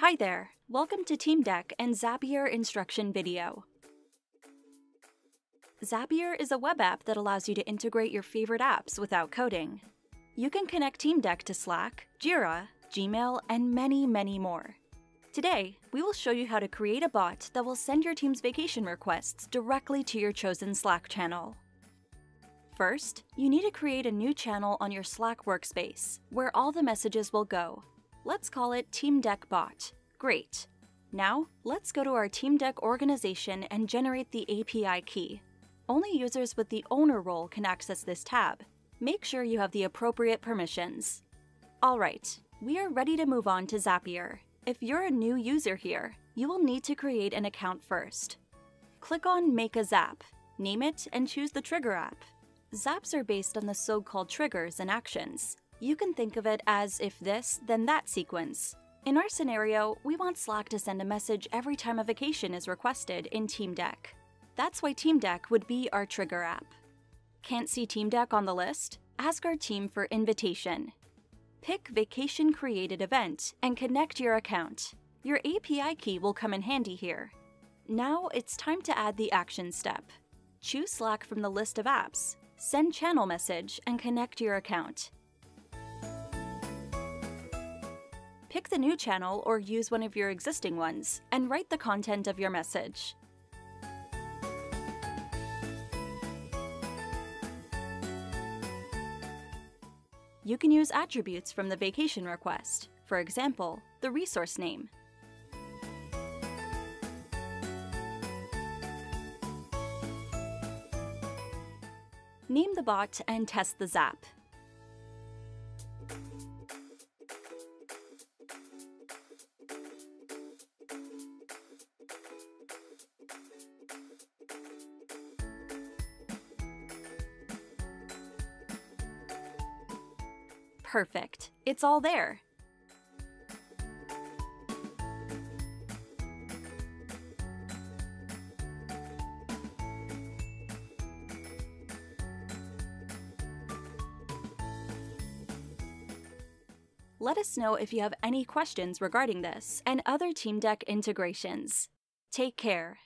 Hi there, welcome to TeamDeck and Zapier instruction video. Zapier is a web app that allows you to integrate your favorite apps without coding. You can connect TeamDeck to Slack, Jira, Gmail, and many, many more. Today, we will show you how to create a bot that will send your team's vacation requests directly to your chosen Slack channel. First, you need to create a new channel on your Slack workspace, where all the messages will go. Let's call it TeamDeck Bot. Great. Now, let's go to our TeamDeck organization and generate the API key. Only users with the owner role can access this tab. Make sure you have the appropriate permissions. Alright, we are ready to move on to Zapier. If you're a new user here, you will need to create an account first. Click on Make a Zap, name it, and choose the trigger app. Zaps are based on the so-called triggers and actions. You can think of it as if this, then that sequence. In our scenario, we want Slack to send a message every time a vacation is requested in TeamDeck. That's why TeamDeck would be our trigger app. Can't see TeamDeck on the list? Ask our team for invitation. Pick Vacation Created Event and connect your account. Your API key will come in handy here. Now it's time to add the action step. Choose Slack from the list of apps, send channel message, and connect your account. Pick the new channel or use one of your existing ones, and write the content of your message. You can use attributes from the vacation request, for example, the resource name. Name the bot and test the zap. Perfect. It's all there. Let us know if you have any questions regarding this and other TeamDeck integrations. Take care.